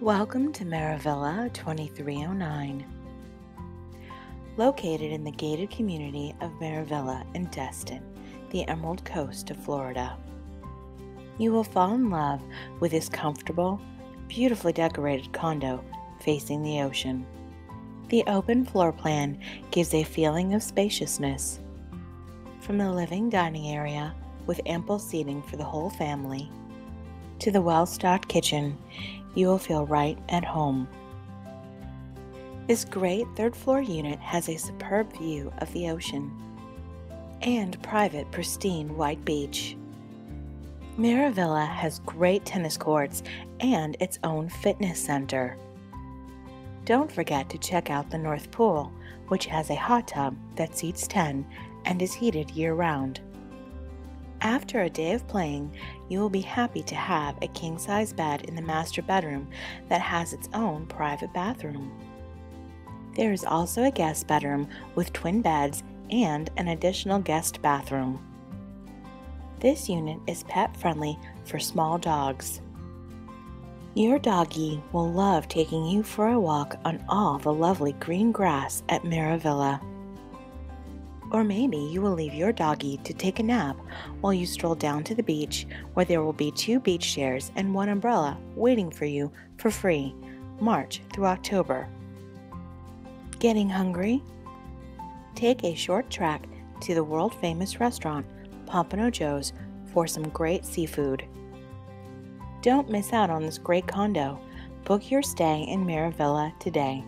Welcome to Maravilla 2309. Located in the gated community of Maravilla in Destin, the Emerald Coast of Florida. You will fall in love with this comfortable, beautifully decorated condo facing the ocean. The open floor plan gives a feeling of spaciousness. From the living dining area with ample seating for the whole family to the well stocked kitchen, you will feel right at home. This great third floor unit has a superb view of the ocean and private, pristine white beach. Maravilla has great tennis courts and its own fitness center. Don't forget to check out the North Pool, which has a hot tub that seats 10 and is heated year round. After a day of playing, you will be happy to have a king size bed in the master bedroom that has its own private bathroom. There is also a guest bedroom with twin beds and an additional guest bathroom. This unit is pet friendly for small dogs. Your doggie will love taking you for a walk on all the lovely green grass at Maravilla. Or maybe you will leave your doggy to take a nap while you stroll down to the beach where there will be two beach chairs and one umbrella waiting for you for free March through October. Getting hungry? Take a short trek to the world famous restaurant Pompano Joe's for some great seafood. Don't miss out on this great condo. Book your stay in Maravilla today.